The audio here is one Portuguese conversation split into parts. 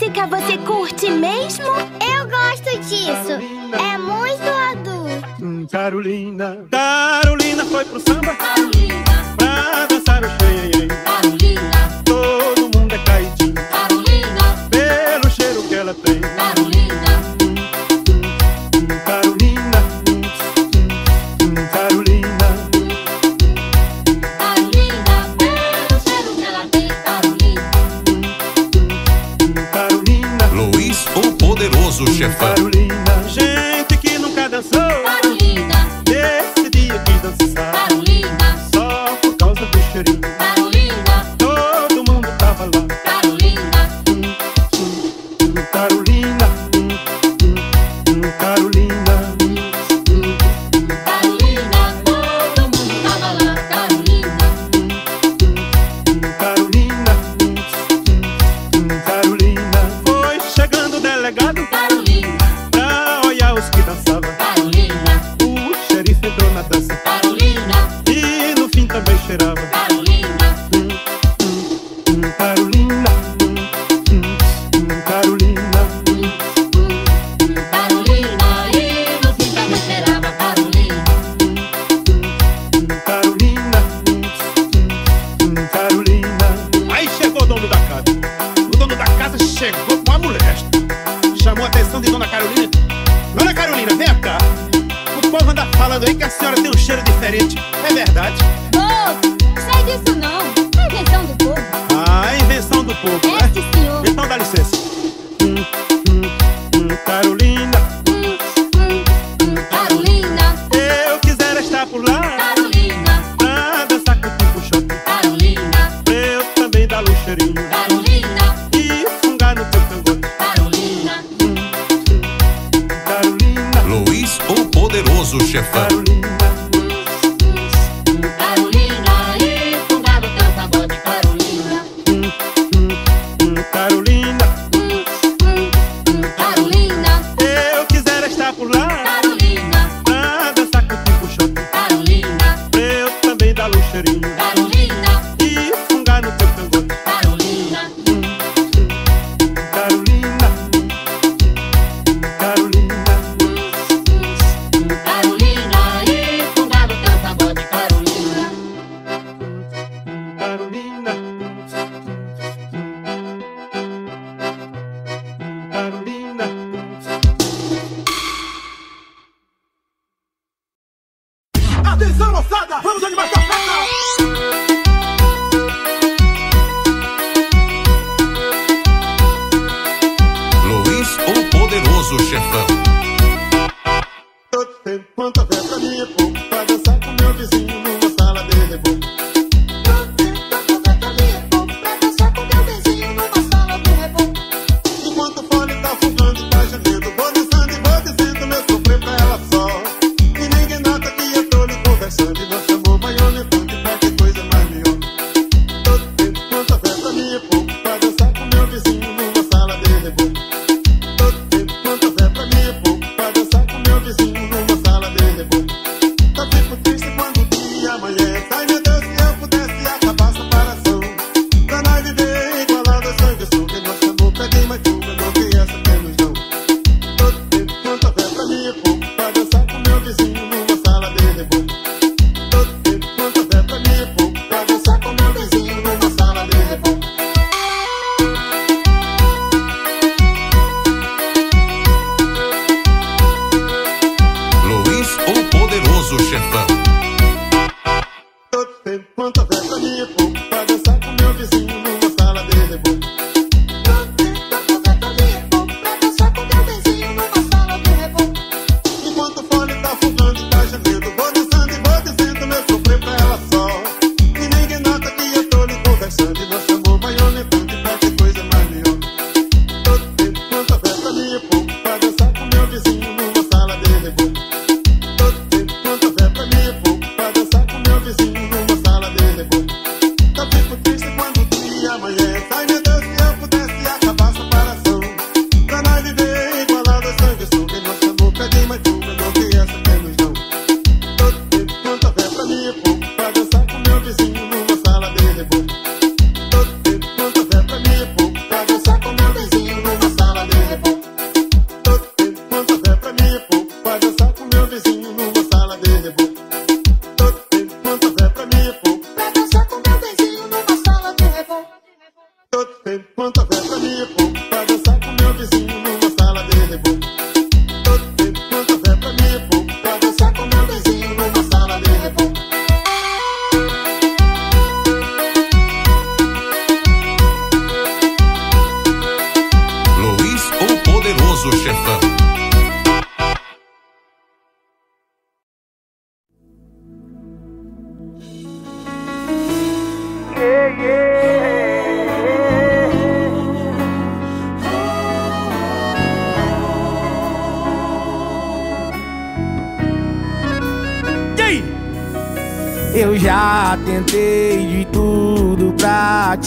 música você curte mesmo? Eu gosto disso. É muito adulto. Hum, Carolina. Carolina foi pro samba. Carolina. Pra dançar o Carolina.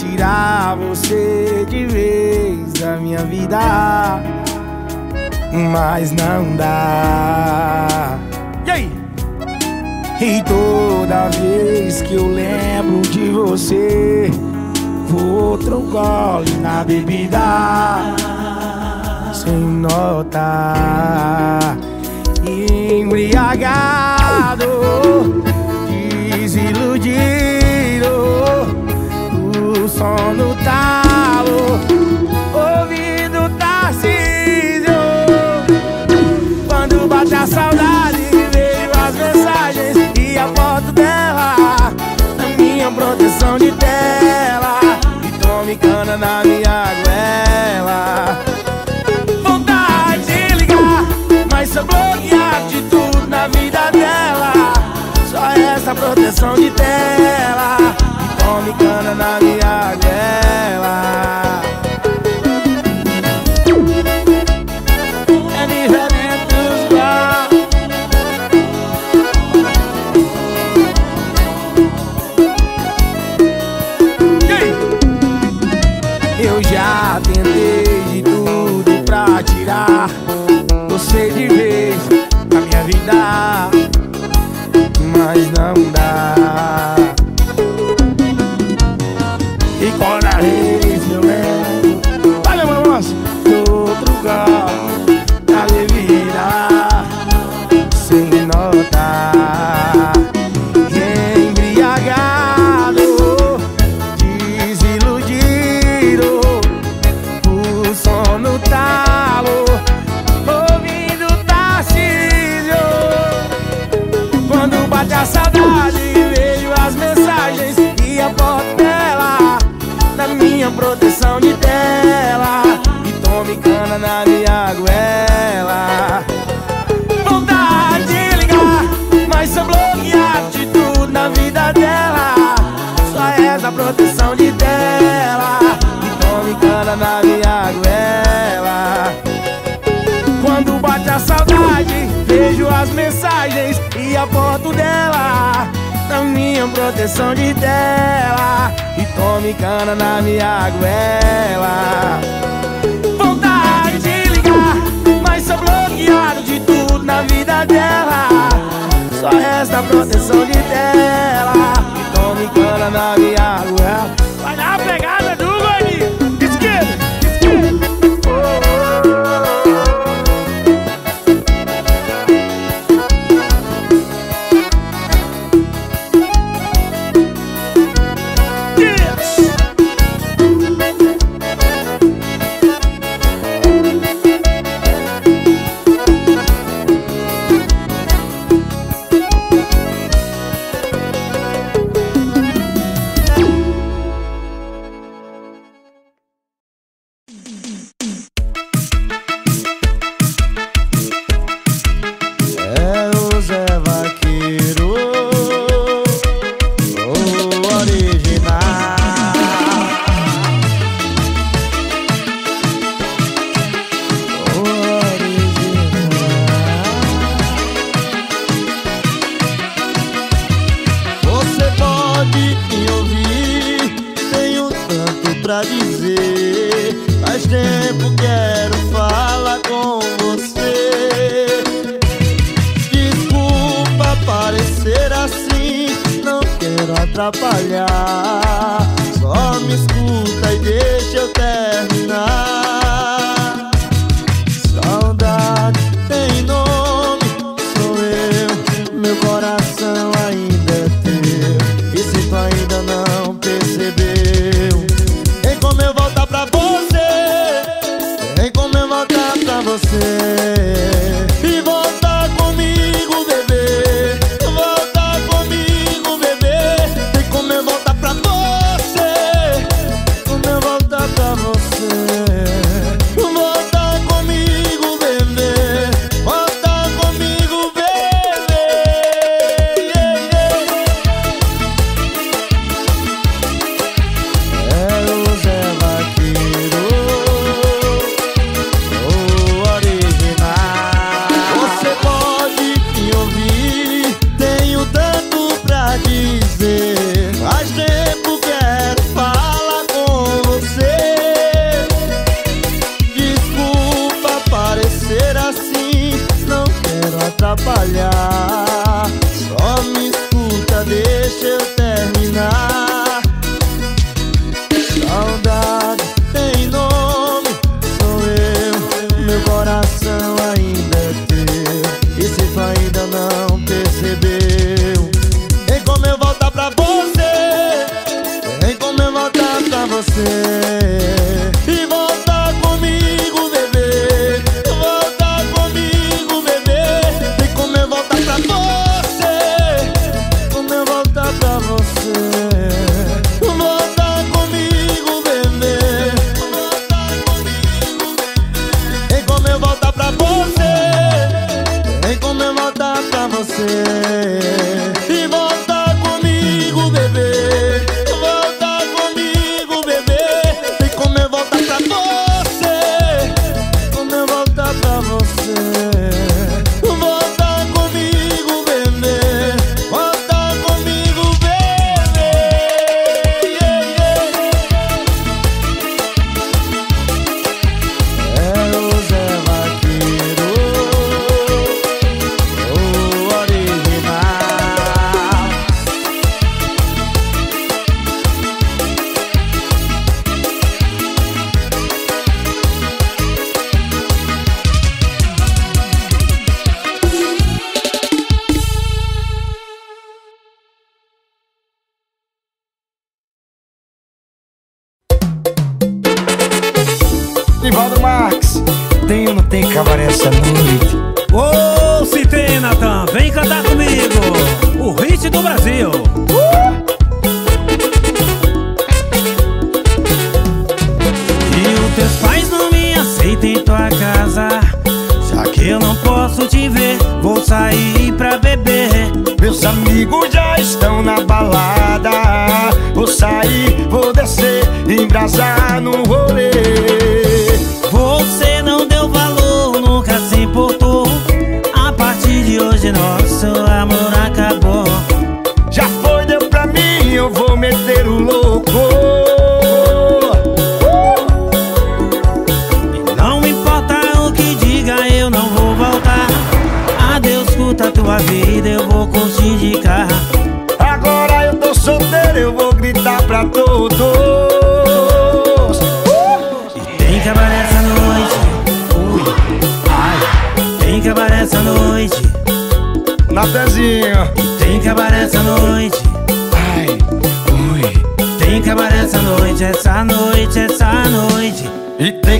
Tirar você de vez da minha vida, mas não dá. E aí? E toda vez que eu lembro de você, outro gole na bebida, sem notar, embriagado, desiludido, o sono talo, ouvindo Tarcísio. Quando bate a saudade, vejo as mensagens e a foto dela minha proteção de tela. E tome cana na minha goela. Vontade de ligar, mas sou bloqueado de tudo na vida dela. Só essa proteção de tela. Tome cana na minha. Minha proteção de tela, e tome cana na minha goela. Vontade de ligar, mas sou bloqueado de tudo na vida dela. Só essa proteção de tela E tome cana na minha goela Quando bate a saudade Vejo as mensagens e a foto dela Minha proteção de tela E tome cana na minha goela Vontade de ligar Mas sou bloqueado de tudo na vida dela. Só resta proteção de tela E tome cana na minha goela Vai uma pegada do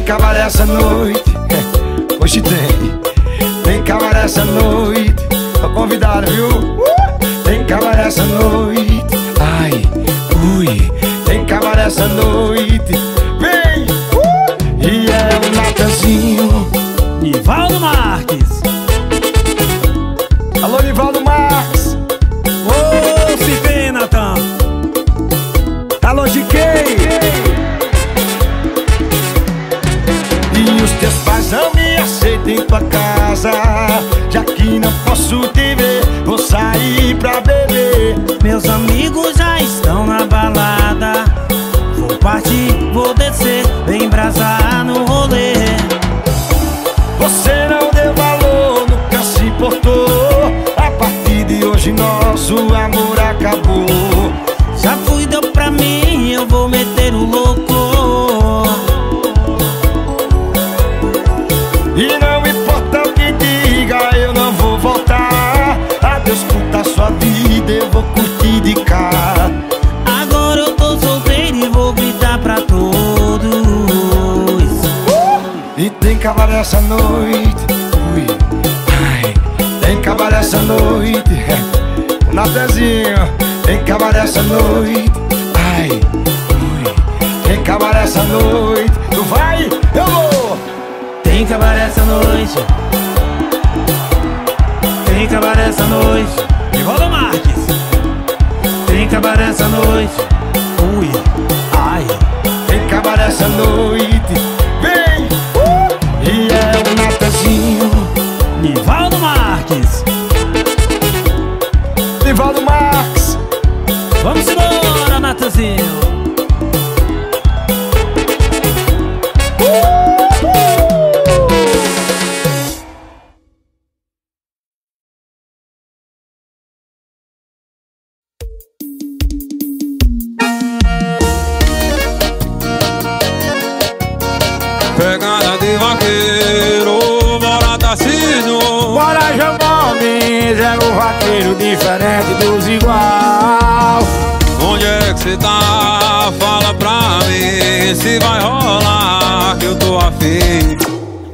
cabaré essa noite. Hoje tem Tem cabaré essa noite. Tô convidado, viu? Uh! Tem cabaré essa noite. Ai, ui. Tem cabaré essa noite Vou sair pra beber. Meus amigos já estão na balada. Vou partir, vou descer, essa noite Ui, ai Tem cabaré essa noite Natanzinho Tem cabaré essa noite Ai, ui Tem cabaré essa noite Tu vai, eu vou Tem cabaré essa noite. Tem cabaré essa noite. Nivaldo Marques. Tem cabaré essa noite. Ui, ai. Tem cabaré essa noite embora,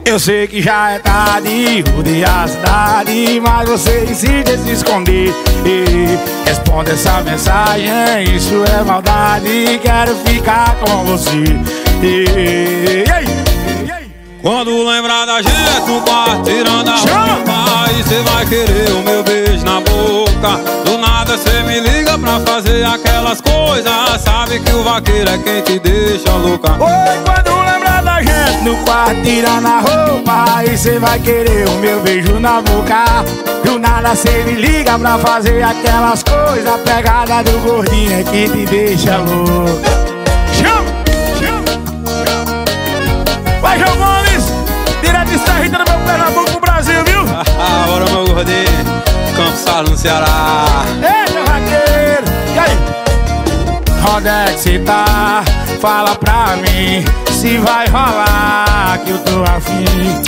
Eu sei que já é tarde, rodear a cidade Mas você insiste em se esconder E Responda essa mensagem, isso é maldade Quero ficar com você E, e? E? Quando lembrar da gente no quarto tirando a Chama! roupa Aí cê vai querer o meu beijo na boca nada cê me liga pra fazer aquelas coisas. Sabe que o vaqueiro é quem te deixa louca. Oi, quando lembrar da gente no quarto tirando a roupa Aí cê vai querer o meu beijo na boca. Do nada cê me liga pra fazer aquelas coisas. Pegada do gordinho é que te deixa louco Chama, chama Vai, João Gomes, direto de Serrita do meu Pernambuco, Brasil, viu? Bora meu gordinho, Campos Salo no Ceará Eita, vaqueiro, e aí? Onde é que cê tá? Fala pra mim se vai rolar que eu tô afim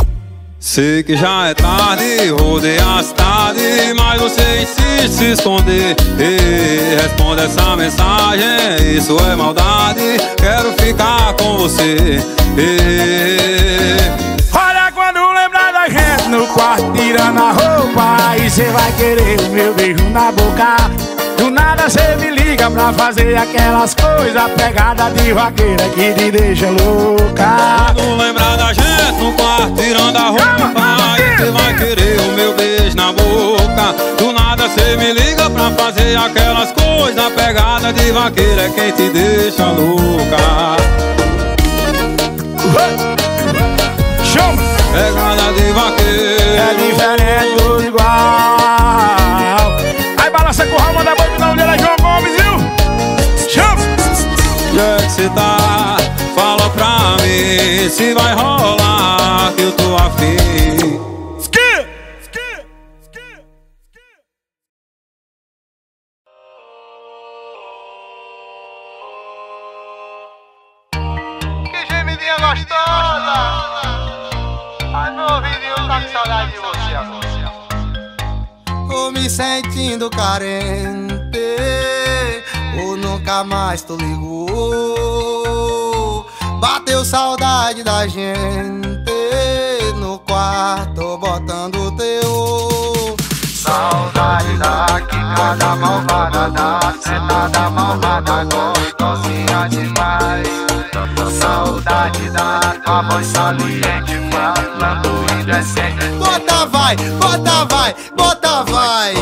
Sei que já é tarde, rodei a cidade Mas você insiste em se esconder Ei, Responde essa mensagem, isso é maldade Quero ficar com você Ei, tirando a roupa Aí cê vai querer o meu beijo na boca. Do nada cê me liga pra fazer aquelas coisas Pegada de vaqueira que te deixa louca. Quando lembrar da gente no quarto tirando a roupa Aí cê vai querer o meu beijo na boca. Do nada cê me liga pra fazer aquelas coisas Pegada de vaqueira quem te deixa louca. Show! Pegada de vaqueira É diferente do igual Aí balança com o Rama da boca, não dele é João Gomes, viu? Onde é que cê tá? Fala pra mim se vai rolar que eu tô afim Tô me sentindo carente, ou nunca mais tu ligou. Bateu saudade da gente no quarto, botando teu. Saudade da quicada malvada, da sentada malvada, gostosinha demais. Saudade da tua voz saliente, falando indecente. Bota vai, bota vai, bota vai.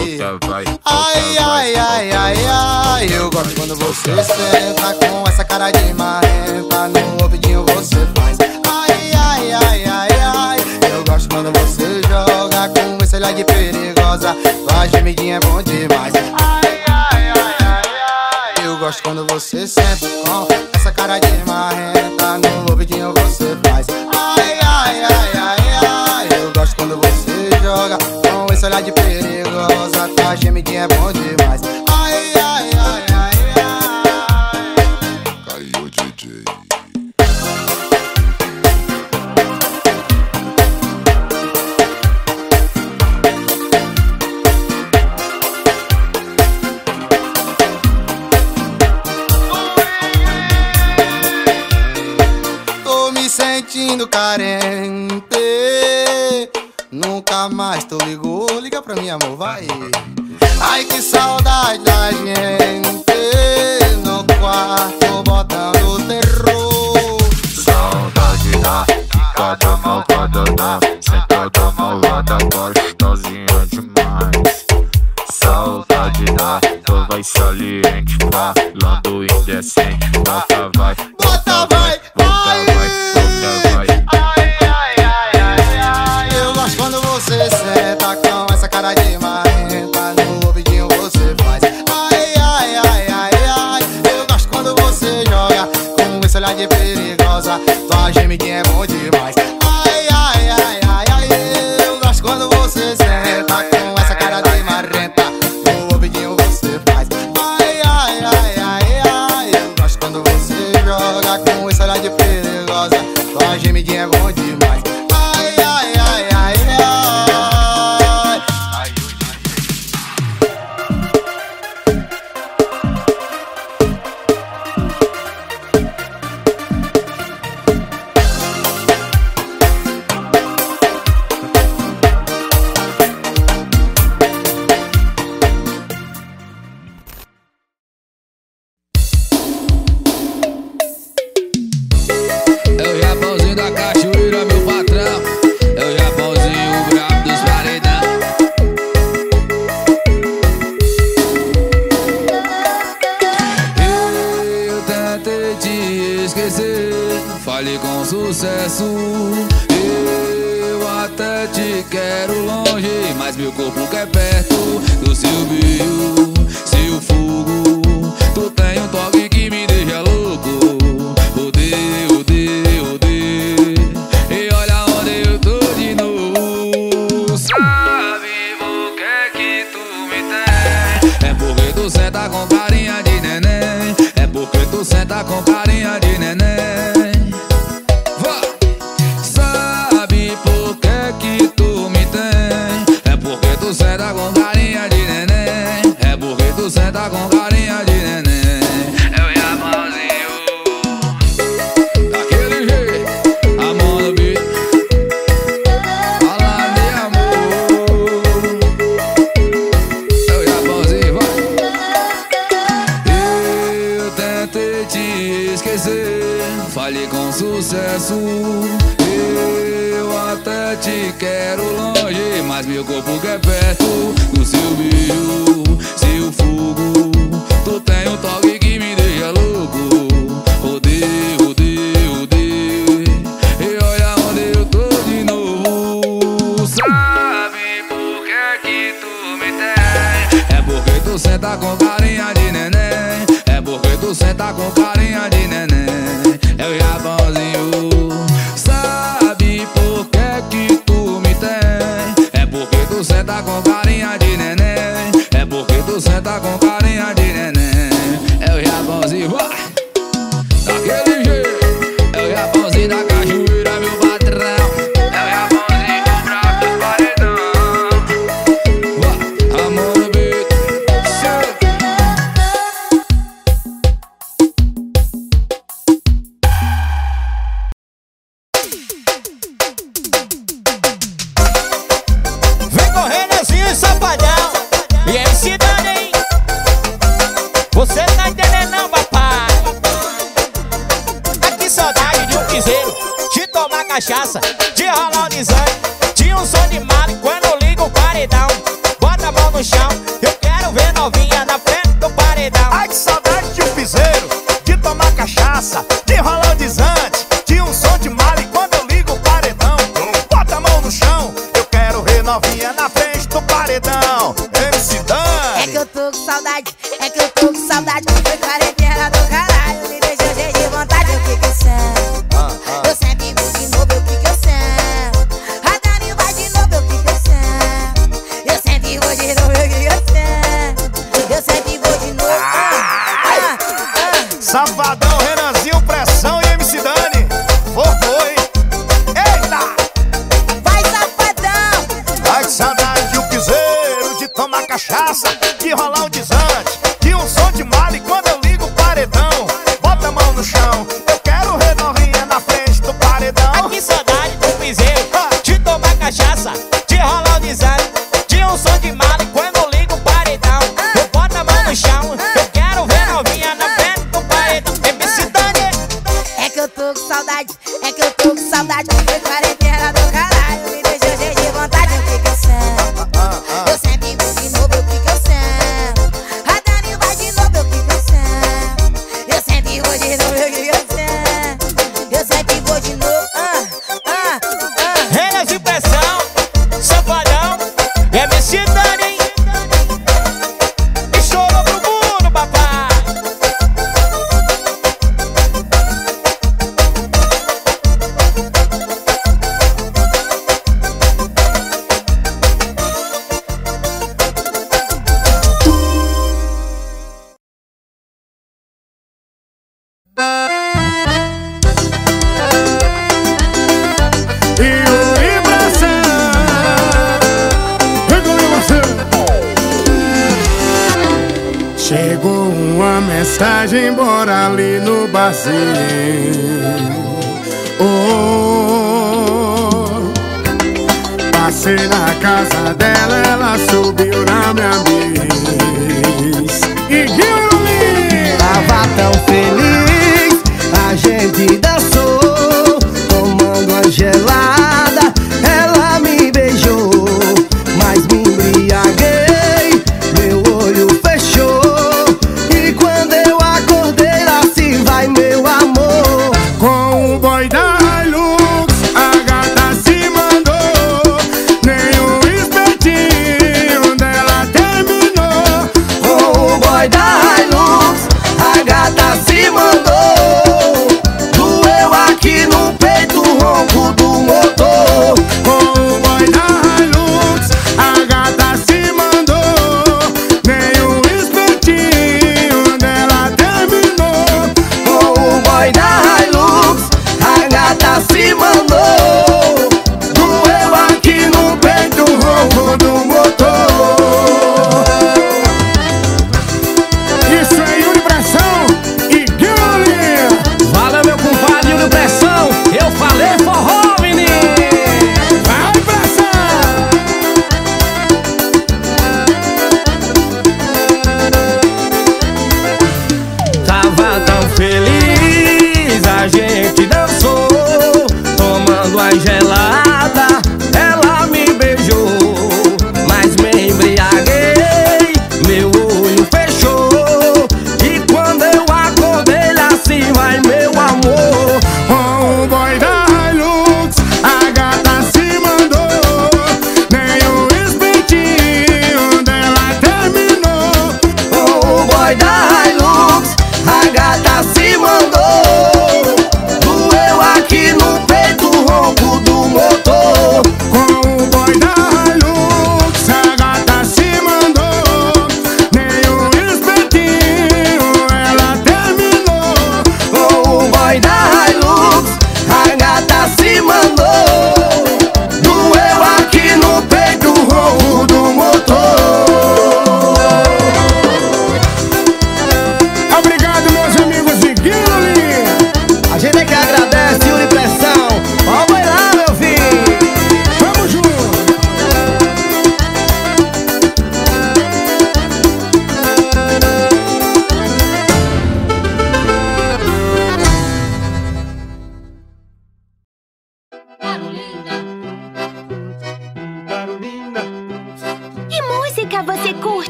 Ai, ai, ai, ai, ai. Eu gosto quando você senta com essa cara de marrenta. No ouvidinho você faz. Ai, ai, ai, ai, ai. Eu gosto quando você joga com esse olhar de perigosa. Tua gemidinha é bom demais. Ai, ai, ai, ai, ai. Eu gosto quando você senta com essa cara de marrenta. No ouvidinho você faz. Ai, ai, ai, ai, ai. Eu gosto quando você joga esse olhar de perigosa. Tua gemidinha é bom demais. Ai, ai, ai, ai, ai. Caiu DJ. Tô me sentindo carente. Pra mim, amor, vai. Ai, que saudade da gente. No quarto botando terror. Saudade da quicada malvada da sentada malvada, gostosinha demais. Saudade da tua voz saliente, falando indecente. Bota quero longe, mas meu corpo quer perto do seu brilho, seu fogo. Tu tem um toque Mateuzinho e sapadão, E é aí se hein? Você tá entendendo não, papai? Tá que saudade de um piseiro De tomar cachaça embora ali no barzinho. Oh, passei na casa dela, ela subiu na minha mesa. E Guilherme! Tava tão feliz, a gente dançou.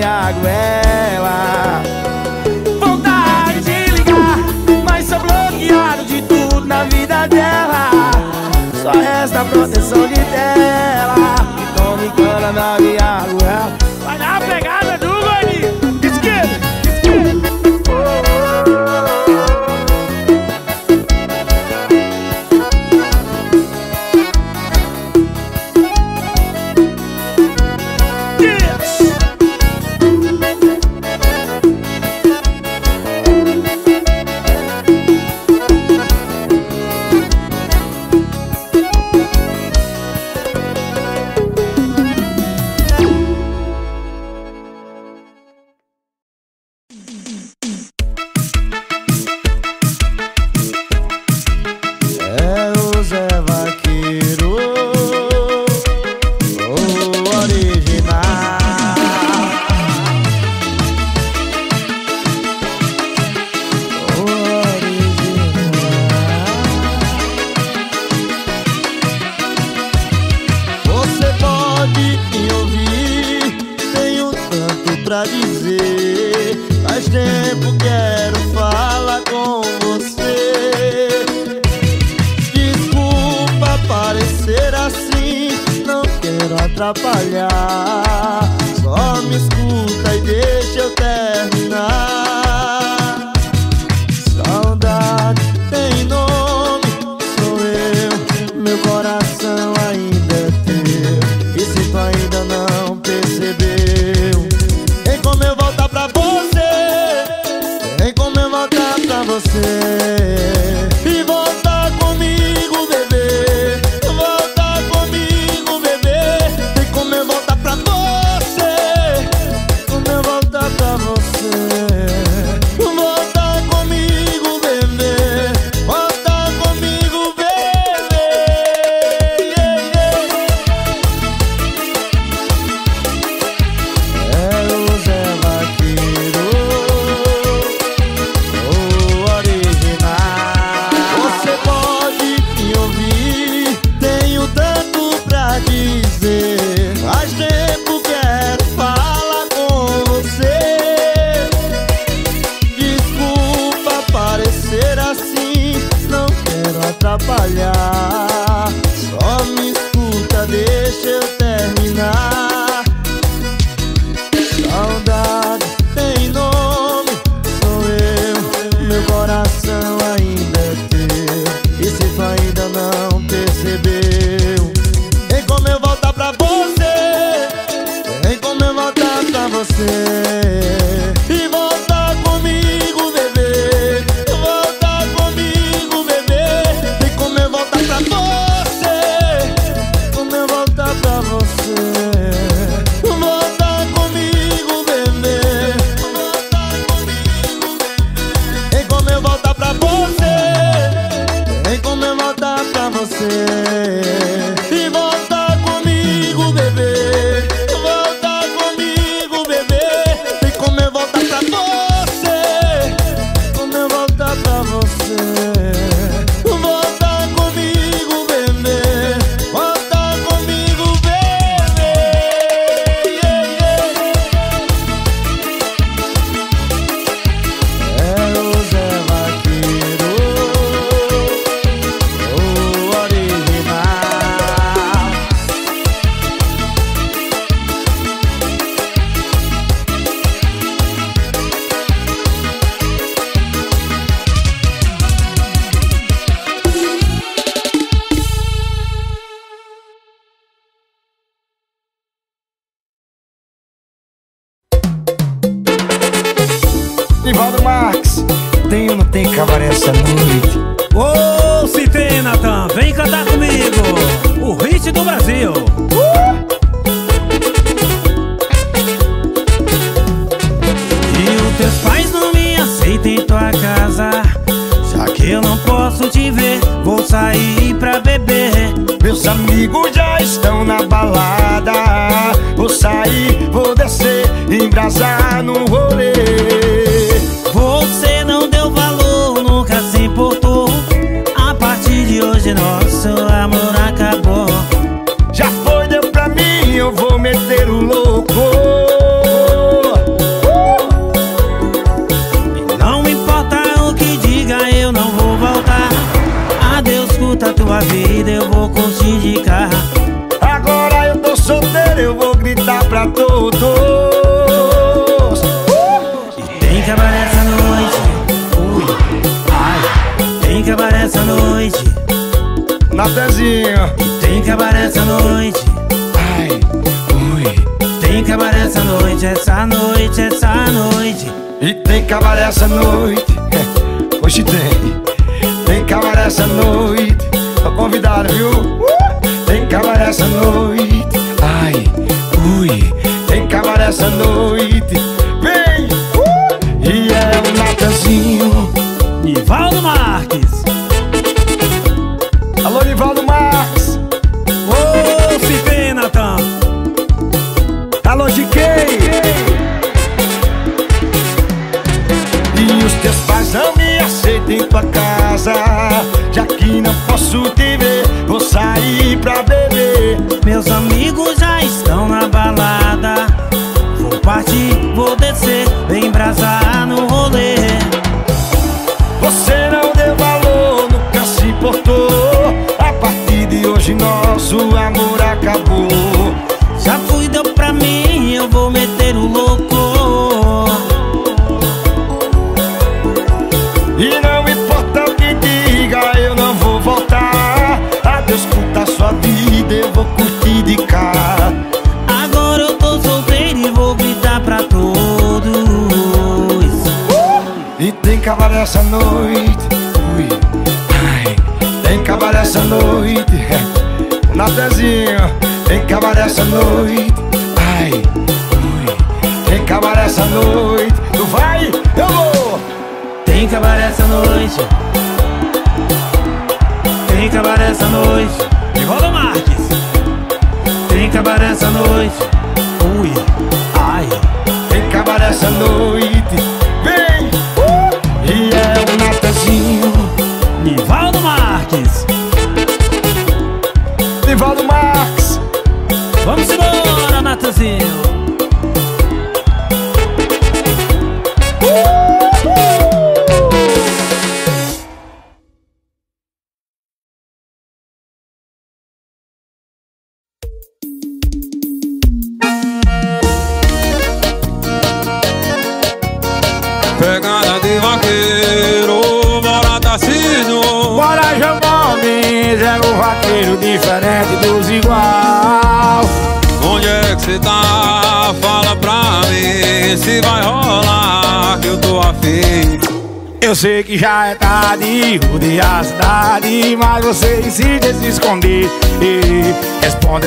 Cana na Brasil. essa noite. Ai, ui. Tem cabaré essa noite, essa noite, essa noite. E tem cabaré essa noite. Hoje tem. Tem cabaré essa noite. Tô convidado, viu? Uh! Tem cabaré essa noite. Ai, ui. Tem cabaré essa noite. Hoje nosso amor acabou. Já fui, deu pra mim, eu vou meter o louco. E não importa o que diga, eu não vou voltar. Adeus, curta sua vida, eu vou curtir de cá. Agora eu tô solteiro e vou gritar pra todos. E tem cabaré essa noite. Tem cabaré essa noite. Ai, ui, tem cabaré essa noite. Tu vai, eu vou. Tem cabaré essa noite. Tem cabaré essa noite. Nivaldo Marques. Tem cabaré essa noite. Ui, ai. Tem cabaré essa noite. Vem! Uh! E é o Natezinho. Nivaldo Marques. Вам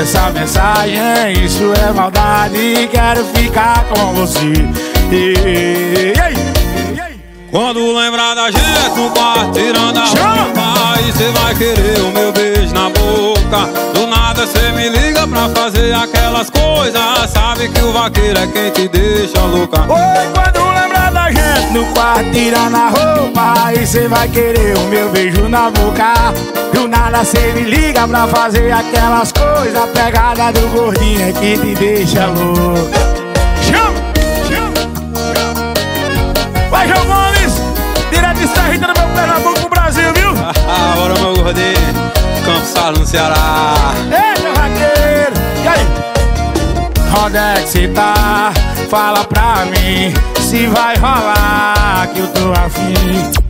essa mensagem, isso é maldade, quero ficar com você. E, e, e, Quando lembrar da gente no quarto tirando a roupa Aí cê vai querer o meu beijo na boca. Do nada cê me liga pra fazer aquelas coisas Sabe que o vaqueiro é quem te deixa louca. Oi, quando no quarto tirando a roupa Aí cê vai querer o meu beijo na boca Do nada cê me liga pra fazer aquelas coisas Pegada do gordinho é que te deixa louca Chama, chama Vai, João Gomes, direto de Serrita do meu Pernambuco pro Brasil, viu? Bora meu gordinho, Campos no Ceará e aí? Onde é que cê tá? Fala pra mim se vai rolar que eu tô afim.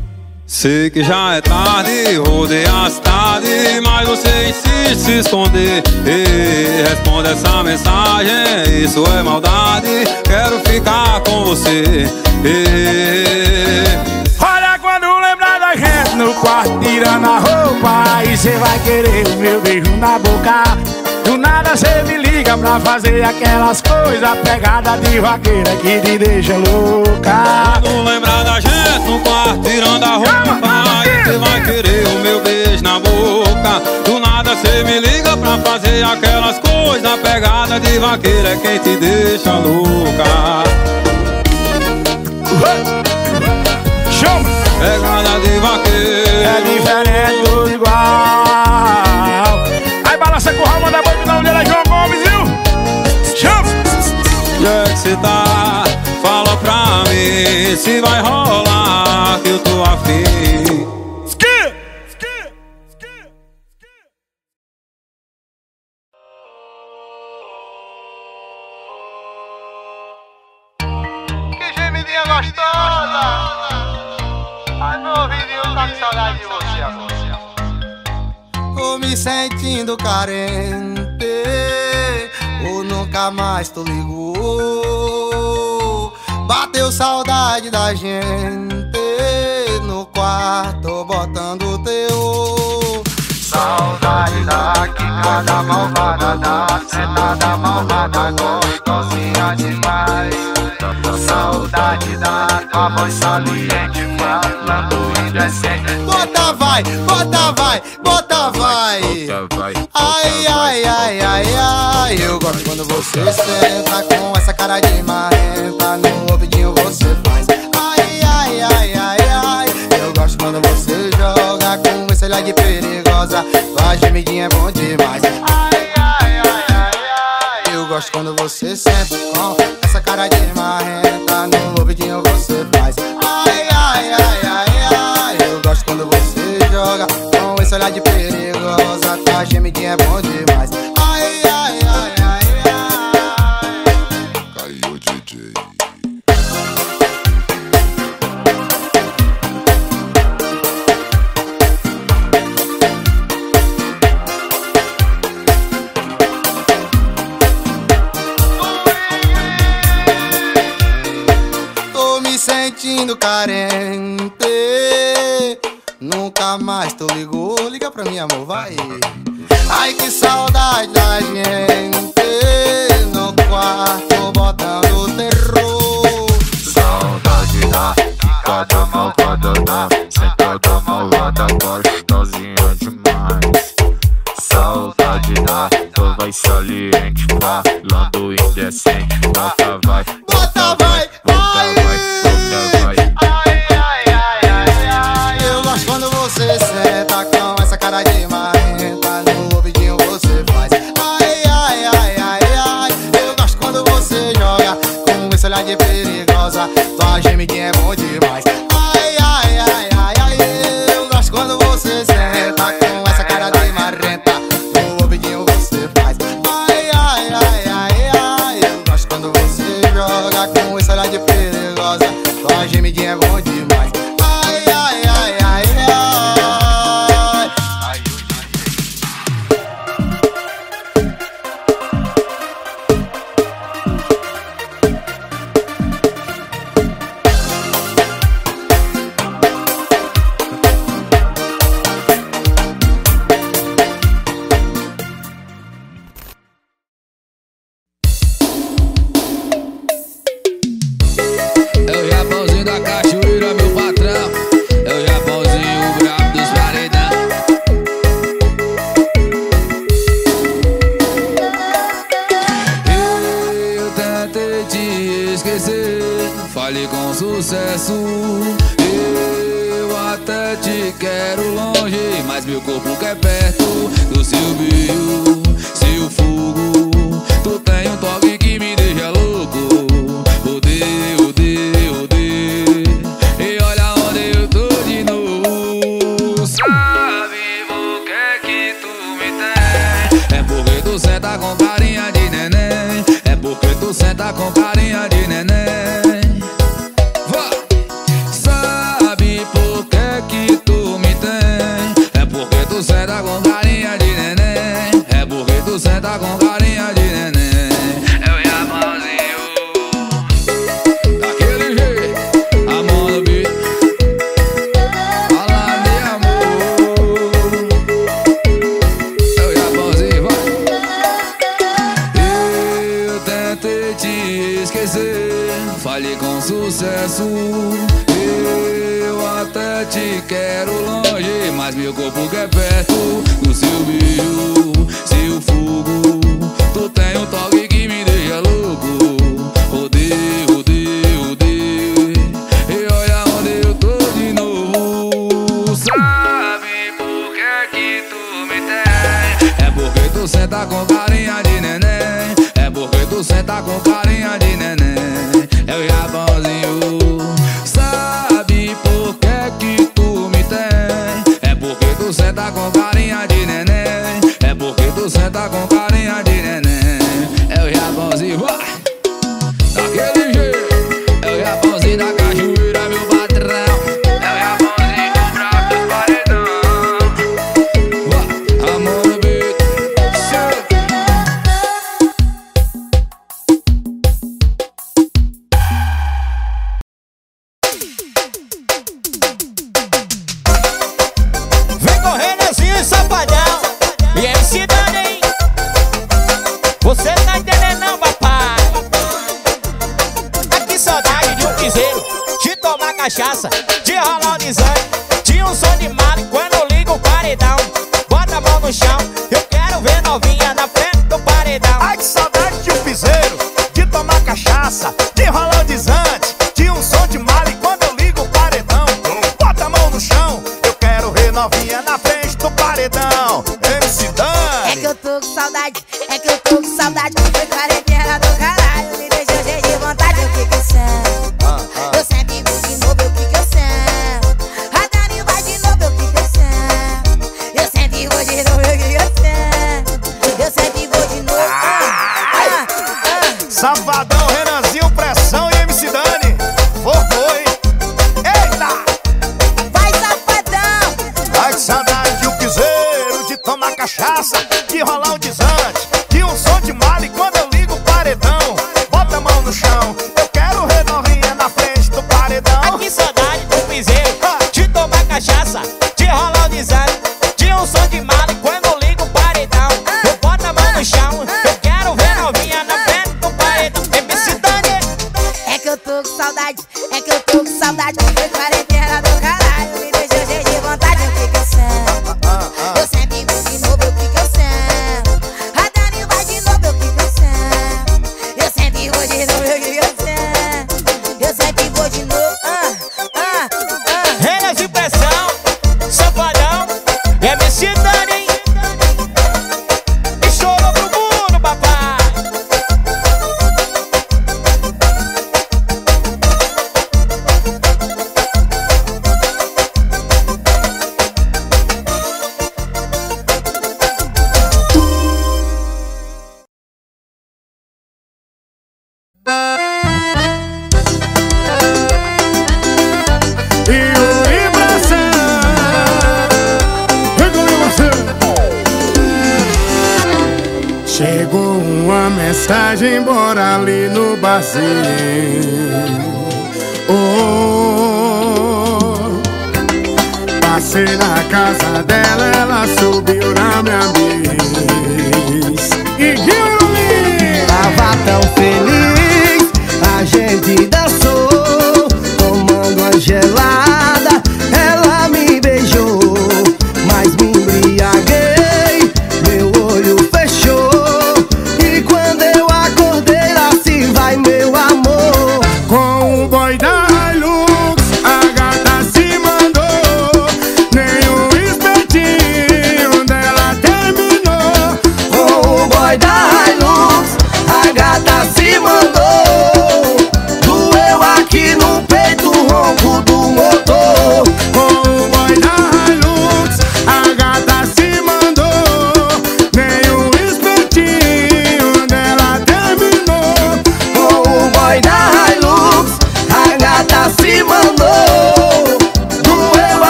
Sei que já é tarde, rodei a cidade Mas você insiste se esconder. Ei, Responde essa mensagem, isso é maldade Quero ficar com você. Ei, Olha quando lembrar da gente no quarto tirando a roupa Aí cê vai querer o meu beijo na boca Do nada cê me liga pra fazer aquelas coisas Pegada de vaqueira que te deixa louca. Quando lembrar da gente no quarto tirando a roupa. Aí cê vai querer o meu beijo na boca. Do nada cê me liga pra fazer aquelas coisas Pegada de vaqueira é quem te deixa louca. Chama! Pegada de vaqueiro É diferente mim se vai rolar que eu tô afim. Tá. Tô me sentindo carente, ou nunca mais tu ligou. Bateu saudade da gente no quarto, botando teu. Saudade da quicada malvada, da sentada malvada, gostosinha demais. Saudade da tua voz saliente, falando indecente. Bota vai, bota vai, bota vai. Ai, ai, ai, ai, ai. Eu gosto quando você senta com essa cara de marrenta. No você faz. Ai, ai, ai, ai, ai. Eu gosto quando você joga com esse olhar de perigosa. Faz de amiguinha é bom demais. Ai, ai, ai, ai, ai. Eu gosto quando você senta com essa cara de marreta. No ouvidinho você faz. Ai, ai, ai, ai, ai. Eu gosto quando você joga com esse olhar de perigosa. Faz de amiguinha é bom demais. Caliente no quarto botando terror. Saudade da quicada malvada da Sentada malvada gostosinha demais. Saudade da vai saliente Falando indecente Bota vai. sucesso. Eu até te quero longe, mas meu corpo quer perto. Safadão, Renanzinho, Pressão e MC Dani. Focou, hein? Eita! Vai, Safadão! Vai que saudade de piseiro, de tomar cachaça, de rolar o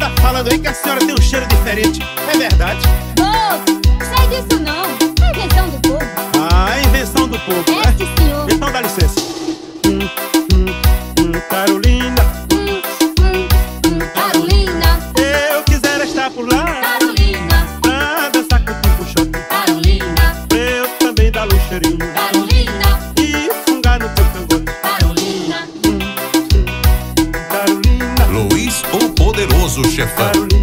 anda falando aí que a senhora tem um cheiro diferente. É verdade. Ô, sai disso não. É invenção do povo. Ah, é invenção do povo. É né? que senhor. Então dá licença. chauffeur.